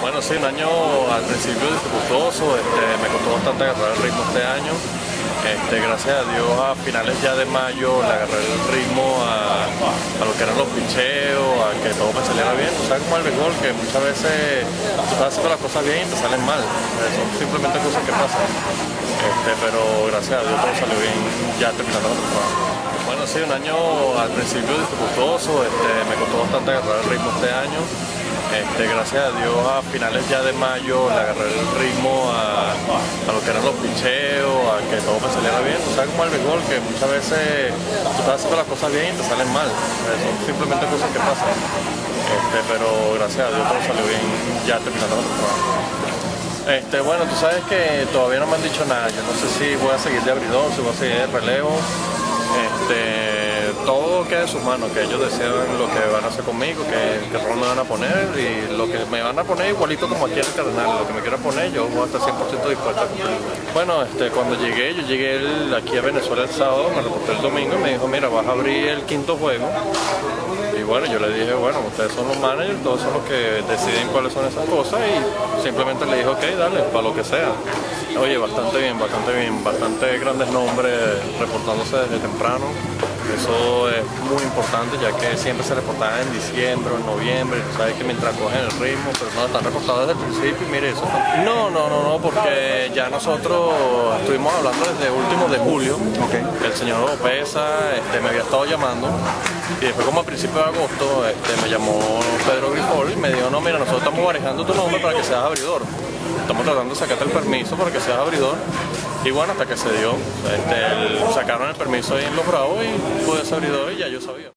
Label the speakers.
Speaker 1: Bueno, sí, un año al principio dificultoso, este, me costó bastante agarrar el ritmo este año. Este, gracias a Dios a finales ya de mayo le agarré el ritmo a, lo que eran los picheos, a que todo me saliera bien. O sea, como el béisbol, que muchas veces tú estás haciendo las cosas bien y te salen mal. Son simplemente cosas que pasan. Este, pero gracias a Dios todo salió bien ya terminando. Bueno, sí, un año al principio dificultoso, me costó bastante agarrar el ritmo este año. Este, gracias a Dios a finales ya de mayo le agarré el ritmo a, lo que eran los picheos, a que todo me saliera bien. O sea, como el béisbol, que muchas veces tú estás haciendo las cosas bien y te salen mal. Son simplemente cosas que pasan. Este, pero gracias a Dios todo salió bien ya terminando. Este, bueno, tú sabes que todavía no me han dicho nada. Yo no sé si voy a seguir de abridor, si voy a seguir de relevo. Este, todo queda en sus manos, que ellos decidan lo que van a hacer conmigo, que, que rol me van a poner y lo que me van a poner igualito como aquí en el Cardenal, lo que me quieran poner yo voy a estar 100% dispuesto. Bueno, este, cuando llegué, yo llegué aquí a Venezuela el sábado, me reporté el domingo y me dijo, mira, vas a abrir el quinto juego. Y bueno, yo le dije, bueno, ustedes son los managers, todos son los que deciden cuáles son esas cosas y simplemente le dije, ok, dale, para lo que sea. Oye, bastante bien, bastante bien, bastante grandes nombres reportándose desde temprano. Eso es muy importante ya que siempre se reportaba en diciembre en noviembre, sabes que mientras cogen el ritmo, pero no, están reportados desde el principio y mire eso. No, no, no, no, porque ya nosotros estuvimos hablando desde último de julio, el señor Opesa este, me había estado llamando y después como a principios agosto este, me llamó Pedro Grifol y me dijo, no, mira, nosotros estamos manejando tu nombre para que seas abridor. Estamos tratando de sacarte el permiso para que seas abridor y bueno, hasta que se dio, este, sacaron el permiso ahí en Los Bravos y pude ser abridor y ya yo sabía.